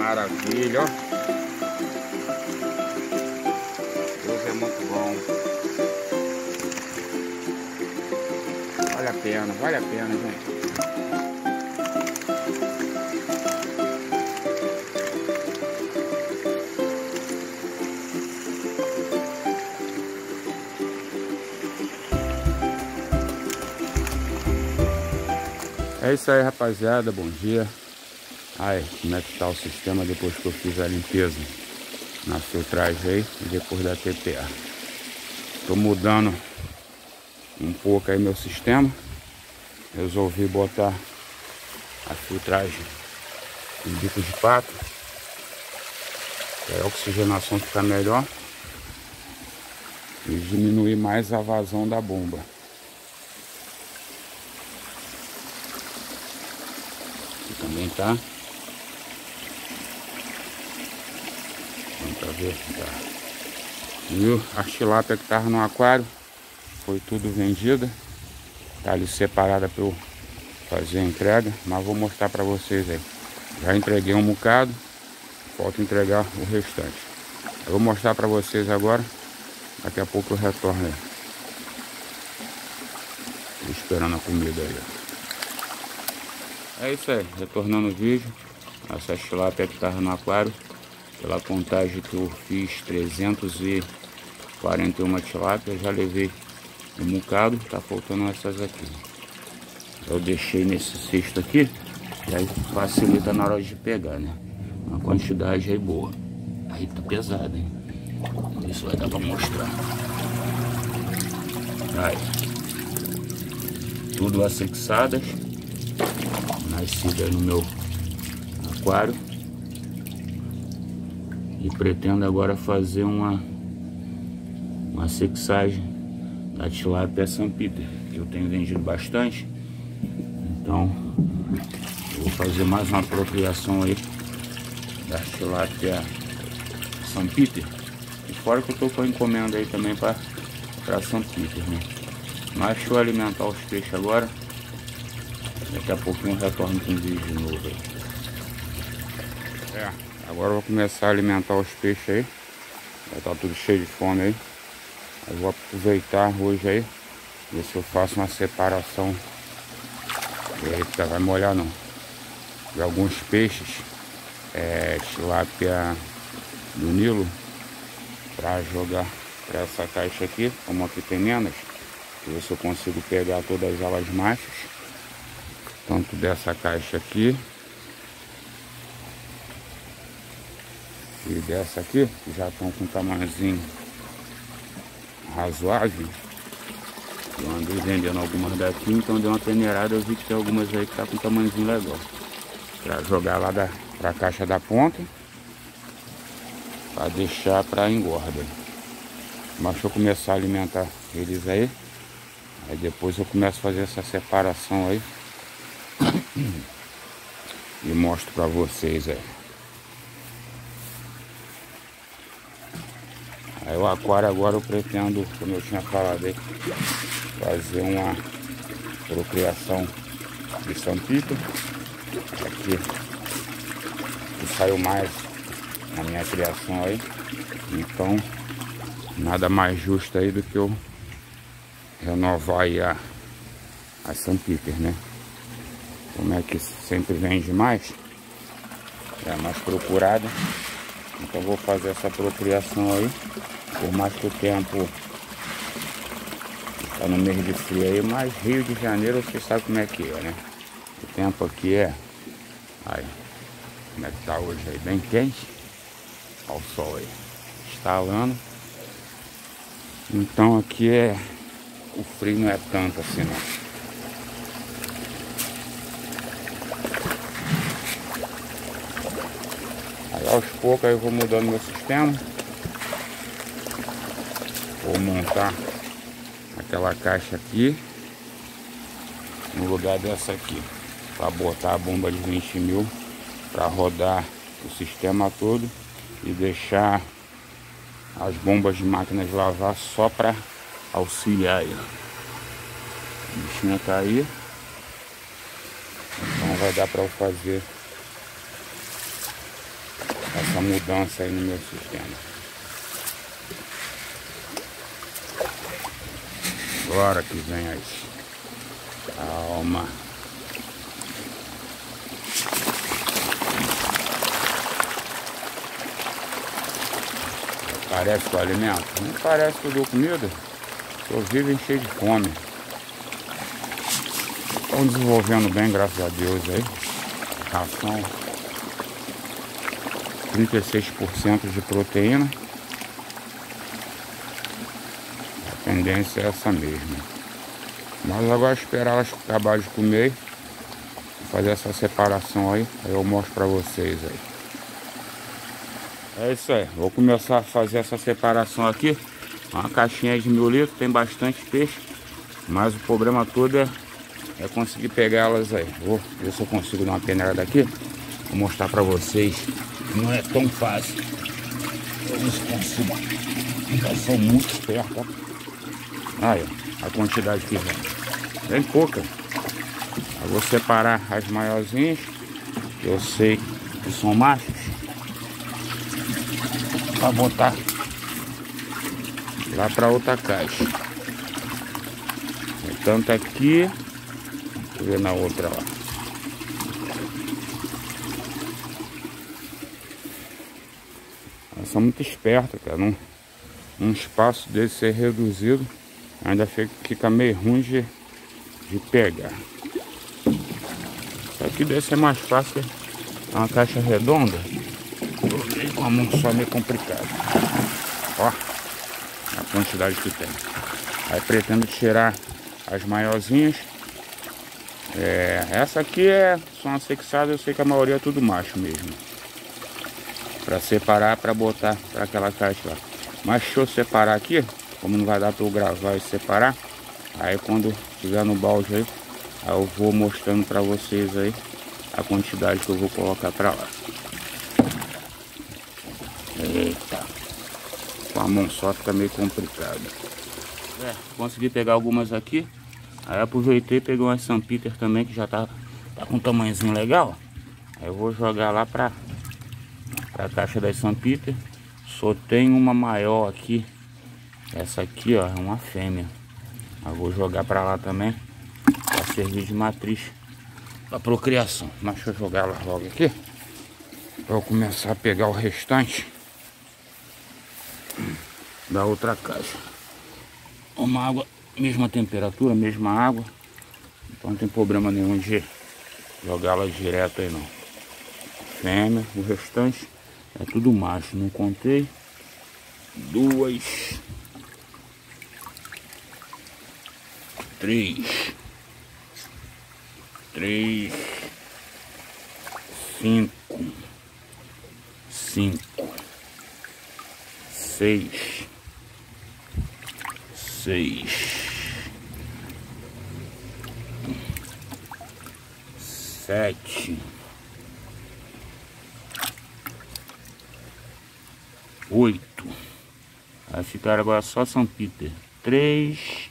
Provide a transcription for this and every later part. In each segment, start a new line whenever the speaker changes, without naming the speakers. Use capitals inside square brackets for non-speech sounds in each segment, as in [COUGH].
maravilha, ó. Deus é muito bom. Vale a pena, vale a pena, gente. É isso aí, rapaziada. Bom dia. Aí, como é que tá o sistema depois que eu fiz a limpeza na filtragem aí e depois da TPA. Tô mudando um pouco aí meu sistema. Resolvi botar a filtragem em bico de pato. Para a oxigenação ficar melhor. E diminuir mais a vazão da bomba. Aqui também tá. Tá. Viu? A tilápia que tava no aquário foi tudo vendida. Tá ali separada para eu fazer a entrega, mas vou mostrar para vocês aí. Já entreguei um bocado, falta entregar o restante. Eu vou mostrar para vocês agora, daqui a pouco eu retorno aí. Tô esperando a comida aí. É isso aí, retornando o vídeo. Essa tilápia que tava no aquário, pela contagem que eu fiz 341 tilápia, já levei um bocado, tá faltando essas aqui. Eu deixei nesse cesto aqui, e aí facilita na hora de pegar, né? Uma quantidade aí boa. Aí tá pesado, hein? Isso vai dar pra mostrar. Aí. Tudo assexadas. Nascida no meu aquário. E pretendo agora fazer uma uma sexagem da tilápia São Peter, que eu tenho vendido bastante. Então, vou fazer mais uma apropriação aí da tilápia São Peter. E fora que eu tô com encomenda aí também para São Peter, né? Mas deixa eu alimentar os peixes agora. Daqui a pouquinho eu retorno com um vídeo de novo aí. É, agora eu vou começar a alimentar os peixes aí. Já tá tudo cheio de fome aí. Eu vou aproveitar hoje aí, ver se eu faço uma separação. Eita, vai molhar não. De alguns peixes, é, tilápia do Nilo, para jogar para essa caixa aqui, como aqui tem menos, ver se eu consigo pegar todas elas machas. Tanto dessa caixa aqui, e dessa aqui, que já estão com tamanhozinho razoável. Eu andei vendendo algumas daqui, então deu uma peneirada, eu vi que tem algumas aí que tá com tamanhozinho legal. Pra jogar lá da, pra caixa da ponta. Pra deixar pra engorda. Mas deixa eu começar a alimentar eles aí. Aí depois eu começo a fazer essa separação aí. [COUGHS] e mostro pra vocês aí. Aí o aquário agora eu pretendo, como eu tinha falado aí, fazer uma procriação de São Pito. Aqui que saiu mais na minha criação aí. Então nada mais justo aí do que eu renovar aí a, a São Peter, né? Como é que sempre vende mais, é mais procurada. Então vou fazer essa procriação aí. Por mais que o tempo está no mês de frio aí, mas Rio de Janeiro você sabe como é que é, né? O tempo aqui é. Aí, como é que tá hoje aí? Bem quente. Olha o sol aí. Estalando. Então aqui é. O frio não é tanto assim não. Aos poucos eu vou mudando meu sistema. Vou montar aquela caixa aqui no lugar dessa aqui para botar a bomba de 20 mil para rodar o sistema todo e deixar as bombas de máquina de lavar só para auxiliar aí. A bichinha tá aí. Então vai dar para eu fazer essa mudança aí no meu sistema. Agora que vem as. Calma. Parece que o alimento? Não parece que eu dou comida. Eu vivo cheio de fome. Estão desenvolvendo bem, graças a Deus aí. Ração 36% de proteína. A tendência é essa mesmo. Mas agora esperar elas acabar de comer. Fazer essa separação aí. Aí eu mostro pra vocês aí. É isso aí, vou começar a fazer essa separação aqui Uma caixinha de mil litros, tem bastante peixe Mas o problema todo é, é conseguir pegar elas aí Vou ver se eu consigo dar uma peneira daqui Vou mostrar pra vocês Não é tão fácil. Vamos consigo Elas são muito espertas Aí, a quantidade que vem. Bem pouca. Eu vou separar as maiorzinhas Eu sei que são machos para botar lá para outra caixa. Tanto aqui, ver na outra lá. São muito espertas, cara. Num, um espaço desse ser reduzido, ainda fica meio ruim de, de pegar. Aqui deve ser mais fácil. É uma caixa redonda com a mão só meio complicado. Ó, a quantidade que tem. Aí pretendo tirar as maiorzinhas. É, essa aqui é só uma sexada, eu sei que a maioria é tudo macho mesmo. Pra separar, pra botar pra aquela caixa lá. Mas deixa eu separar aqui, como não vai dar pra eu gravar e separar. Aí quando tiver no balde aí, aí eu vou mostrando pra vocês aí a quantidade que eu vou colocar pra lá. Eita. Com a mão só fica meio complicado. É, consegui pegar algumas aqui. Aí aproveitei e peguei uma São Peter também, que já tá, tá com um tamanhozinho legal. Aí eu vou jogar lá pra, pra caixa da São Peter. Só tem uma maior aqui. Essa aqui, ó, é uma fêmea. Eu vou jogar pra lá também. Pra servir de matriz pra procriação. Mas deixa eu jogar ela logo aqui. Pra eu começar a pegar o restante da outra caixa. Uma água, mesma temperatura, mesma água. Então não tem problema nenhum de jogá-la direto aí não. Fêmea, o restante é tudo macho. Não contei. Duas. Três. Três. Cinco. Cinco seis, seis, sete, oito. Aí ficaram agora só São Peter. Três,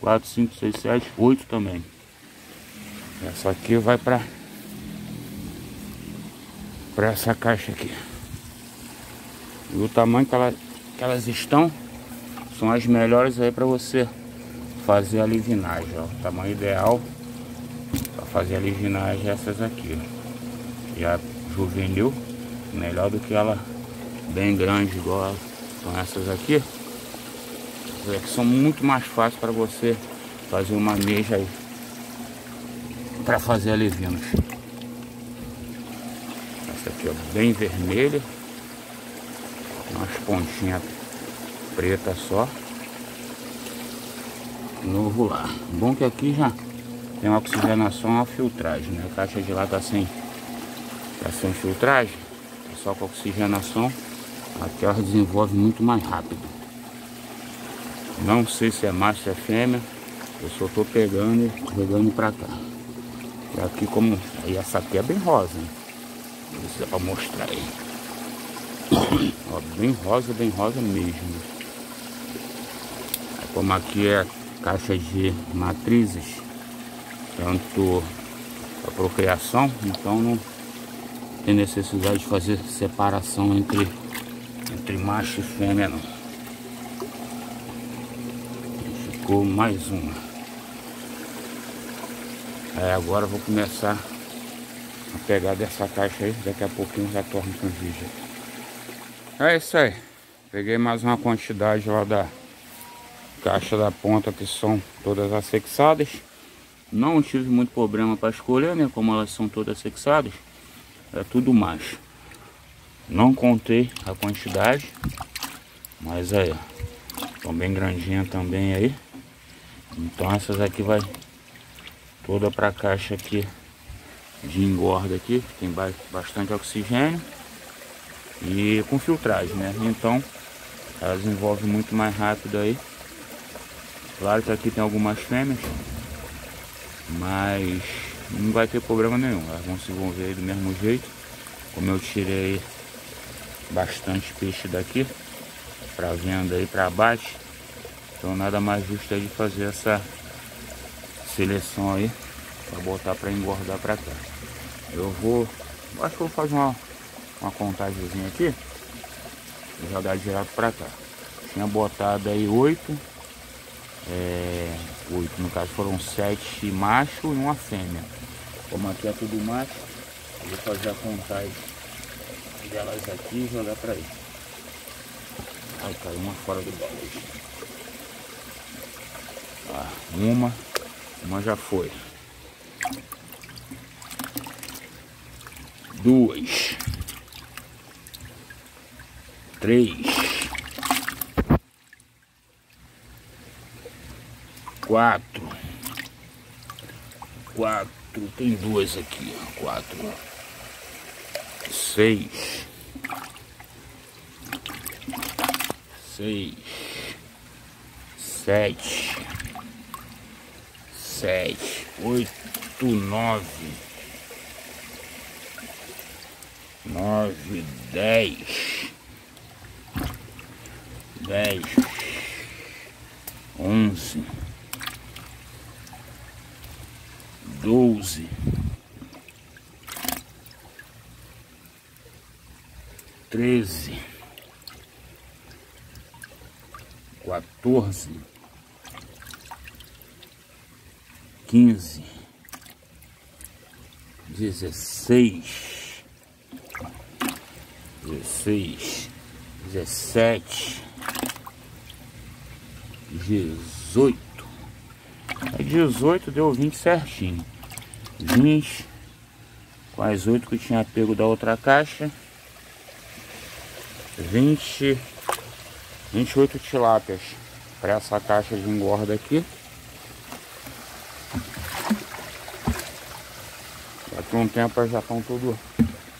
quatro, cinco, seis, sete, oito também. Essa aqui vai para para essa caixa aqui. E o tamanho que, ela, que elas estão são as melhores aí para você fazer a livinagem, ó. O tamanho ideal para fazer a livinagem é essas aqui. A juvenil, melhor do que ela bem grande, igual são essas aqui. É que são muito mais fáceis para você fazer uma meja aí para fazer a levinos. Essa aqui ó, bem vermelha umas pontinhas pretas só. Novo lá. Bom que aqui já tem uma oxigenação uma filtragem, né? A caixa de lá tá sem, tá sem filtragem, é só com oxigenação. Aqui ela desenvolve muito mais rápido. Não sei se é macho, se é fêmea. Eu só tô pegando e jogando pra cá. E aqui como. E essa aqui é bem rosa? Isso é pra mostrar aí. [COUGHS] Ó, bem rosa, bem rosa mesmo. Como aqui é caixa de matrizes, tanto a procriação, então não, tem necessidade de fazer separação entre, entre macho e fêmea não. Ficou mais uma. Aí agora eu vou começar a pegar dessa caixa aí, daqui a pouquinho já torno com o vídeo. É isso aí. Peguei mais uma quantidade lá da caixa da ponta que são todas assexadas. Não tive muito problema para escolher, né? Como elas são todas assexadas. É tudo macho. Não contei a quantidade. Mas aí, Estão bem grandinha também aí. Então essas aqui vai toda para a caixa aqui de engorda aqui. Tem bastante oxigênio. E com filtragem, né? Então elas envolvem muito mais rápido aí. Claro que aqui tem algumas fêmeas. Mas não vai ter problema nenhum. Elas vão se envolver do mesmo jeito. Como eu tirei bastante peixe daqui para venda aí para abate. Então nada mais justo é de fazer essa seleção aí para botar para engordar para cá. Eu vou, acho que vou fazer uma, uma contagemzinha aqui e jogar direto para cá. Tinha botado aí oito, é, oito no caso foram sete machos e uma fêmea. Como aqui é tudo macho, vou fazer a contagem delas aqui e jogar para aí. Ai, caiu uma fora do balde. Ah, uma, uma já foi. Duas. Três. Quatro. Quatro. Tem duas aqui, ó. Quatro. Seis. Seis. Sete. Sete. Oito. Nove. Nove. Dez. Dez. Onze. doze, treze, quatorze, quinze, dezesseis, dezesseis, dezessete, dezoito. É 18 deu 20 certinho. 20 com as 8 que tinha pego da outra caixa 20 28 tilápias para essa caixa de engorda aqui. Daqui um tempo elas já estão tudo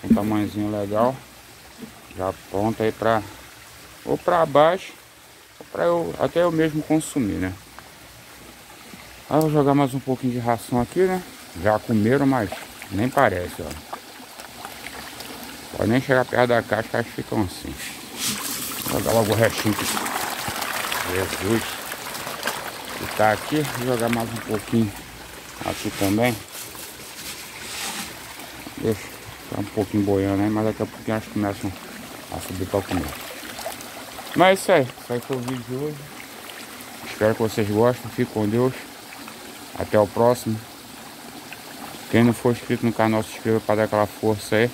com tamanhozinho legal. Já pronta aí para ou para baixo ou para eu até eu mesmo consumir né? Aí vou jogar mais um pouquinho de ração aqui né? Já comeram, mas nem parece, ó. Pode nem chegar perto da caixa, que ficam assim. Vou jogar logo o restinho aqui. Jesus. E tá aqui, vou jogar mais um pouquinho aqui também. Deixa tá um pouquinho boiando aí, mas daqui a pouquinho que começam a subir para comer. Mas é isso aí, isso aí foi o vídeo de hoje. Espero que vocês gostem, fiquem com Deus. Até o próximo. Quem não for inscrito no canal, se inscreva para dar aquela força aí.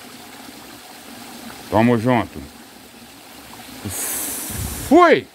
Tamo junto. Fui!